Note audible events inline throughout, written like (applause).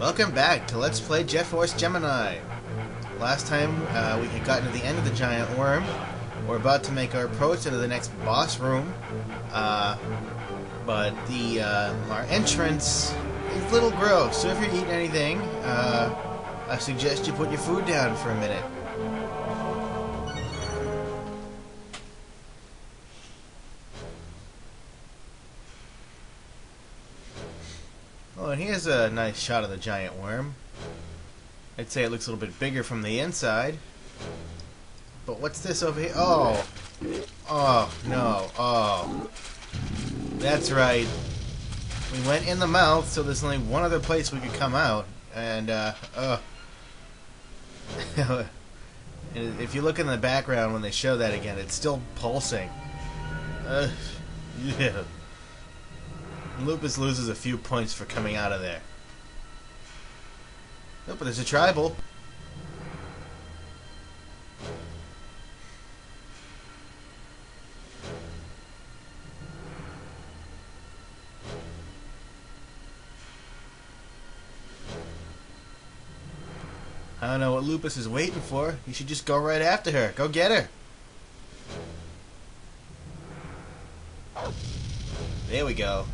Welcome back to Let's Play Jet Force Gemini. Last time uh, we had gotten to the end of the giant worm. We're about to make our approach into the next boss room. Uh, but the uh, our entrance is a little gross, so if you're eating anything, uh, I suggest you put your food down for a minute. And here's a nice shot of the giant worm. I'd say it looks a little bit bigger from the inside. But what's this over here? Oh! Oh, no. Oh. That's right. We went in the mouth, so there's only one other place we could come out. And, uh, uh. (laughs) if you look in the background when they show that again, it's still pulsing. (laughs) Yeah. Lupus loses a few points for coming out of there. Oh, but there's a tribal. I don't know what Lupus is waiting for. You should just go right after her. Go get her. There we go.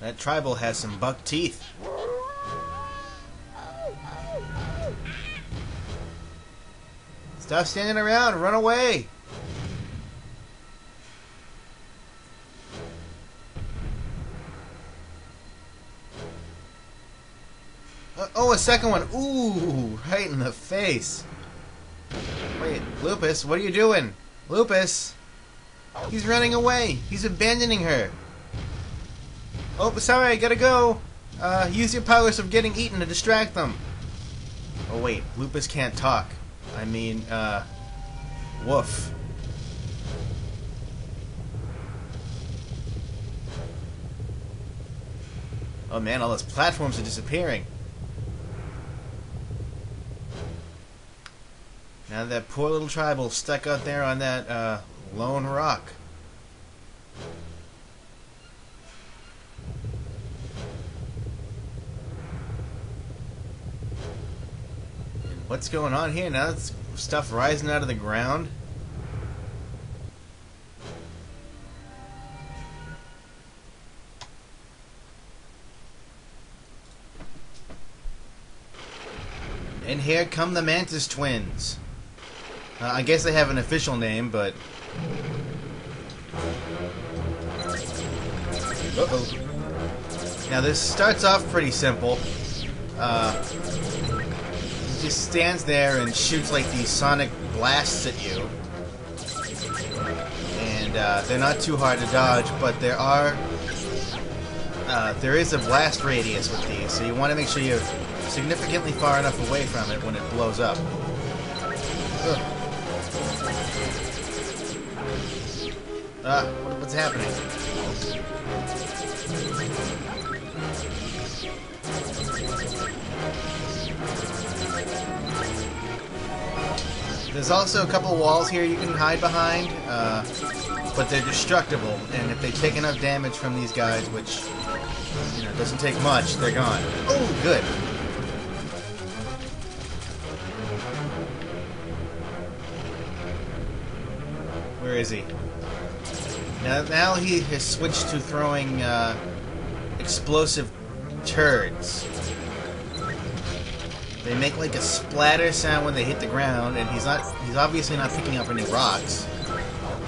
That tribal has some buck teeth. Stop standing around. Run away. Uh, oh, a second one. Ooh, right in the face. Wait, Lupus, what are you doing? Lupus! He's running away. He's abandoning her. Oh, sorry, I gotta go. Uh, use your powers of getting eaten to distract them. Oh, wait. Lupus can't talk. I mean, uh, woof. Oh man, all those platforms are disappearing. Now that poor little tribal stuck out there on that, uh, lone rock. What's going on here now? It's stuff rising out of the ground. And here come the Mantis twins. Uh, I guess they have an official name, but... Uh-oh. Now this starts off pretty simple. Uh, just stands there and shoots like these sonic blasts at you. And uh, they're not too hard to dodge, but there are... Uh, there is a blast radius with these, so you want to make sure you're significantly far enough away from it when it blows up. Ugh. Ah, what's happening? There's also a couple walls here you can hide behind, uh, but they're destructible, and if they take enough damage from these guys, which you know doesn't take much, they're gone. Oh, good. Where is he? Now, now he has switched to throwing uh, explosive turds. They make like a splatter sound when they hit the ground, and he's not. He's obviously not picking up any rocks.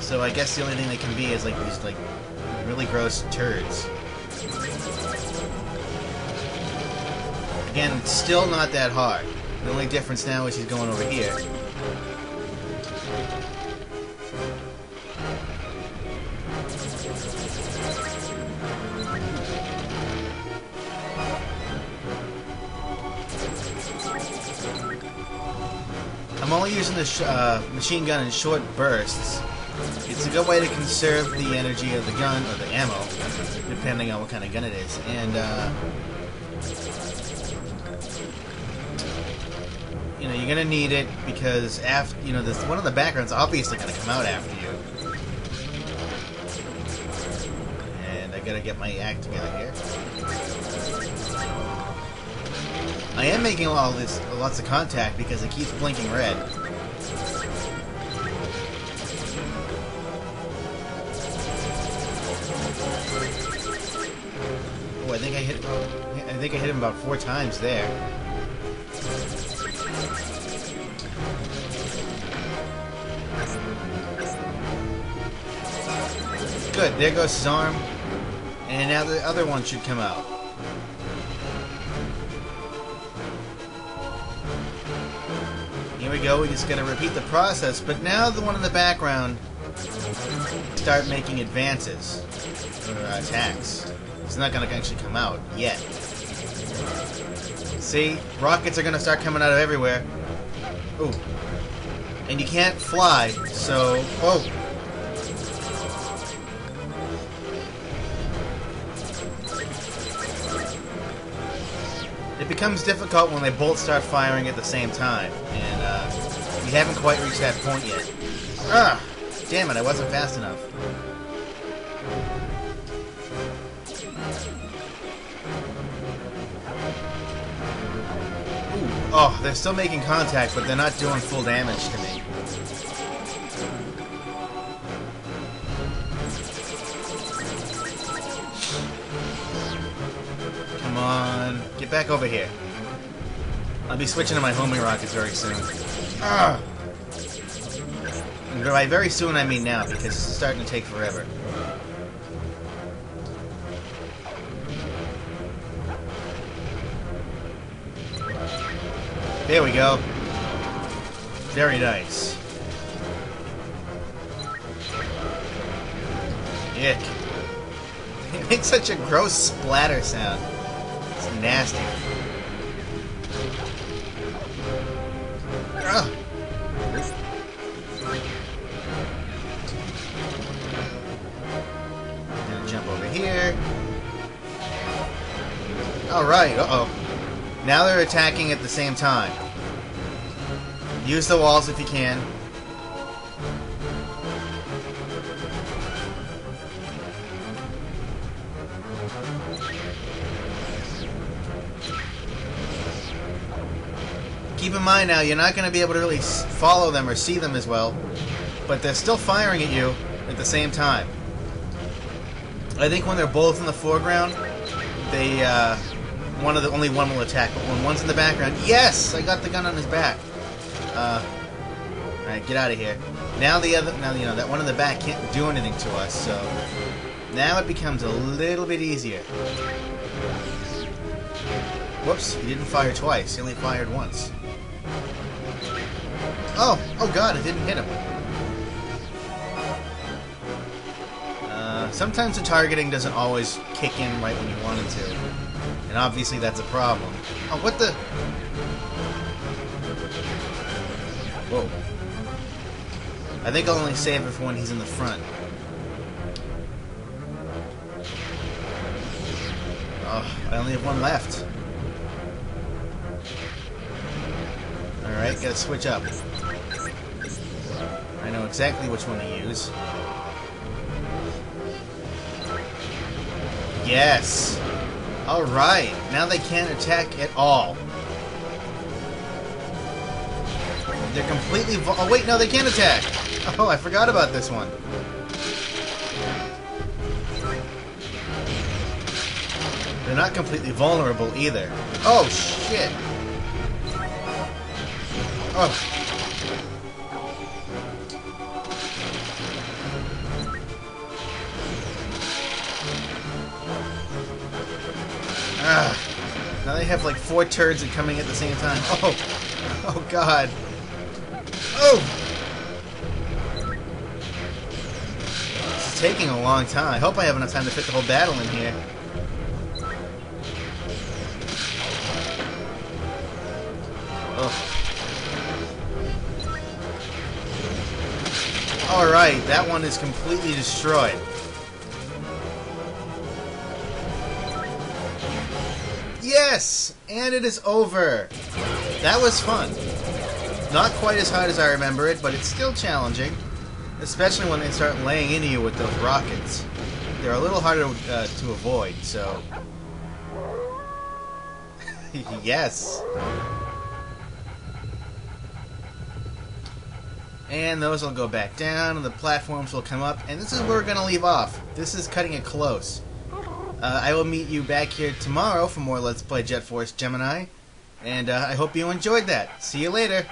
So I guess the only thing they can be is like these like really gross turds. Again, still not that hard. The only difference now is he's going over here. I'm only using the uh, machine gun in short bursts. It's a good way to conserve the energy of the gun, or the ammo, depending on what kind of gun it is. And, uh, you know, you're gonna need it because after, you know, this one of the backgrounds obviously gonna come out after you. And I gotta get my act together here. I am making all this lots of contact because it keeps blinking red. Oh, I think I hit. I think I hit him about four times there. Good. There goes his arm, and now the other one should come out. We go. we're just to repeat the process, but now the one in the background start making advances or uh, attacks. It's not to actually come out yet. See? Rockets are to start coming out of everywhere. Ooh. And you can't fly, so... Oh! It becomes difficult when they both start firing at the same time, and uh, we haven't quite reached that point yet. Ah! Damn it, I wasn't fast enough. Ooh. Oh, they're still making contact, but they're not doing full damage to me. On, get back over here. I'll be switching to my homing rockets very soon. Ah! And by very soon, I mean now, because it's starting to take forever. There we go. Very nice. Ick. (laughs) It makes such a gross splatter sound. Nasty. Ugh. Jump over here. Alright, uh-oh. Now they're attacking at the same time. Use the walls if you can. Keep in mind now, you're not going to be able to really follow them or see them as well, but they're still firing at you at the same time. I think when they're both in the foreground, they uh, one of the only one will attack, but when one's in the background, yes, I got the gun on his back. Uh, all right, get out of here. Now the other, now you know that one in the back can't do anything to us, so now it becomes a little bit easier. Whoops, he didn't fire twice. He only fired once. Oh, oh god, it didn't hit him. Uh, sometimes the targeting doesn't always kick in right when you want it to. And obviously that's a problem. Oh, what the... Whoa. I think I'll only save it for when he's in the front. Oh, I only have one left. Alright, gotta switch up. I know exactly which one to use. Yes! Alright, now they can't attack at all. They're completely Oh wait, no, they can't attack! Oh, I forgot about this one. They're not completely vulnerable either. Oh, shit! Oh. Ugh. Now they have like four turds that coming at the same time. (laughs) Oh, oh god. Oh! this is taking a long time. I hope I have enough time to fit the whole battle in here. Alright, that one is completely destroyed. Yes! And it is over! That was fun. Not quite as hard as I remember it, but it's still challenging. Especially when they start laying into you with those rockets. They're a little harder uh, to avoid, so... (laughs) yes! And those will go back down, and the platforms will come up, and this is where we're going to leave off. This is cutting it close. Uh, I will meet you back here tomorrow for more Let's Play Jet Force Gemini, and uh, I hope you enjoyed that. See you later!